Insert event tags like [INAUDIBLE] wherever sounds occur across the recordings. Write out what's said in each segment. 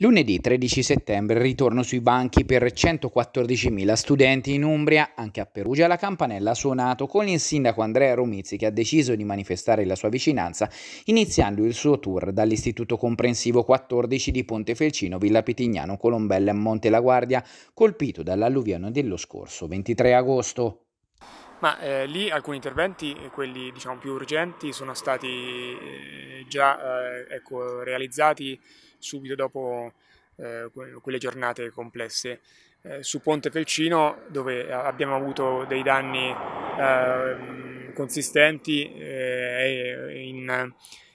Lunedì 13 settembre ritorno sui banchi per 114.000 studenti in Umbria, anche a Perugia la campanella ha suonato con il sindaco Andrea Romizzi che ha deciso di manifestare la sua vicinanza iniziando il suo tour dall'istituto comprensivo 14 di Pontefelcino, Villa Pitignano, Colombella e Monte La Guardia, colpito dall'alluvione dello scorso 23 agosto. Ma eh, lì alcuni interventi, quelli diciamo, più urgenti, sono stati eh, già eh, ecco, realizzati subito dopo eh, quelle giornate complesse. Eh, su Ponte Felcino, dove abbiamo avuto dei danni ehm, consistenti e in,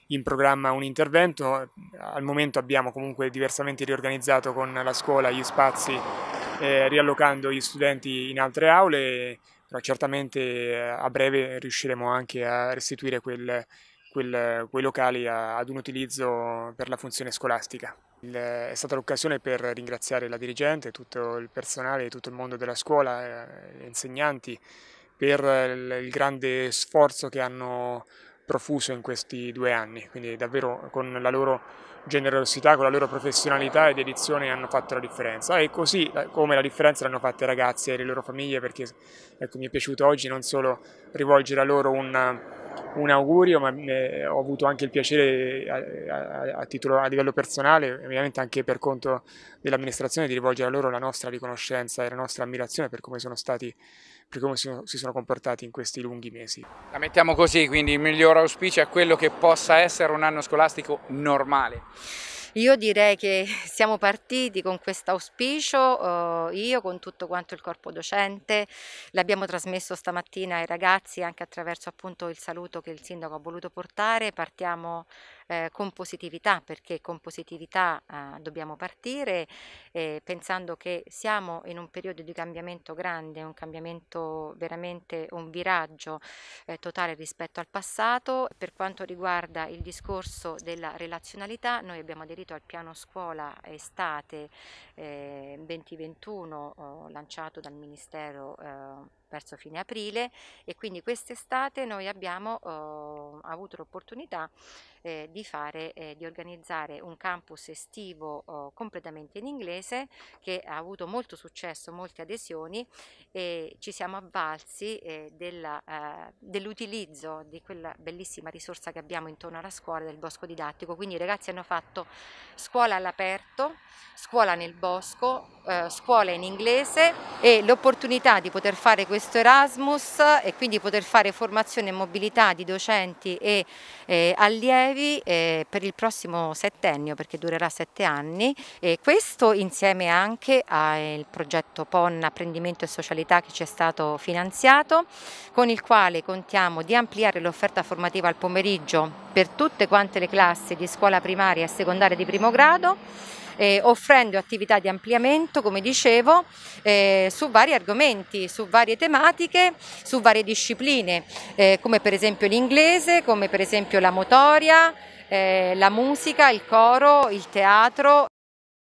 in programma un intervento, al momento abbiamo comunque diversamente riorganizzato con la scuola gli spazi, eh, riallocando gli studenti in altre aule però certamente eh, a breve riusciremo anche a restituire quel, quel, quei locali a, ad un utilizzo per la funzione scolastica. Il, è stata l'occasione per ringraziare la dirigente, tutto il personale, tutto il mondo della scuola, eh, gli insegnanti per il, il grande sforzo che hanno profuso in questi due anni, quindi davvero con la loro generosità, con la loro professionalità e dedizione hanno fatto la differenza. E così eh, come la differenza l'hanno fatta i ragazzi e le loro famiglie perché ecco, mi è piaciuto oggi non solo rivolgere a loro un, un augurio ma eh, ho avuto anche il piacere a, a, a, titolo, a livello personale ovviamente anche per conto dell'amministrazione di rivolgere a loro la nostra riconoscenza e la nostra ammirazione per come sono stati per come si sono comportati in questi lunghi mesi. La mettiamo così, quindi il miglior auspicio è quello che possa essere un anno scolastico normale. Io direi che [LAUGHS] siamo partiti con questo auspicio, eh, io con tutto quanto il corpo docente, l'abbiamo trasmesso stamattina ai ragazzi anche attraverso appunto il saluto che il sindaco ha voluto portare, partiamo eh, con perché con positività eh, dobbiamo partire eh, pensando che siamo in un periodo di cambiamento grande, un cambiamento veramente, un viraggio eh, totale rispetto al passato. Per quanto riguarda il discorso della relazionalità, noi abbiamo aderito al piano scuola estate 2021 eh, lanciato dal Ministero eh, verso fine aprile e quindi quest'estate noi abbiamo eh, avuto l'opportunità eh, di, eh, di organizzare un campus estivo oh, completamente in inglese che ha avuto molto successo, molte adesioni e ci siamo avvalsi eh, eh, dell'utilizzo di quella bellissima risorsa che abbiamo intorno alla scuola del bosco didattico, quindi i ragazzi hanno fatto scuola all'aperto, scuola nel bosco, eh, scuola in inglese e l'opportunità di poter fare questo Erasmus e quindi poter fare formazione e mobilità di docenti e eh, allievi eh, per il prossimo settennio perché durerà sette anni. E questo insieme anche al progetto PON Apprendimento e Socialità che ci è stato finanziato, con il quale contiamo di ampliare l'offerta formativa al pomeriggio per tutte quante le classi di scuola primaria e secondaria di primo grado, eh, offrendo attività di ampliamento, come dicevo, eh, su vari argomenti, su varie tematiche, su varie discipline, eh, come per esempio l'inglese, come per esempio la motoria, eh, la musica, il coro, il teatro.